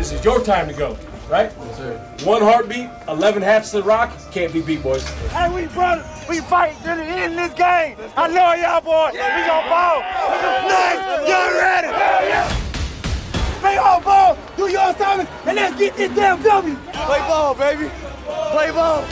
This is your time to go, right? Yes, sir. One heartbeat, 11 halves to the rock, can't be beat, boys. Hey, we brothers. We fight to the end of this game. I know y'all, boys. We gon' ball. Nice. Y'all ready? Play all ball. Do your assignments, and let's get this damn W. Play ball, baby. Play ball.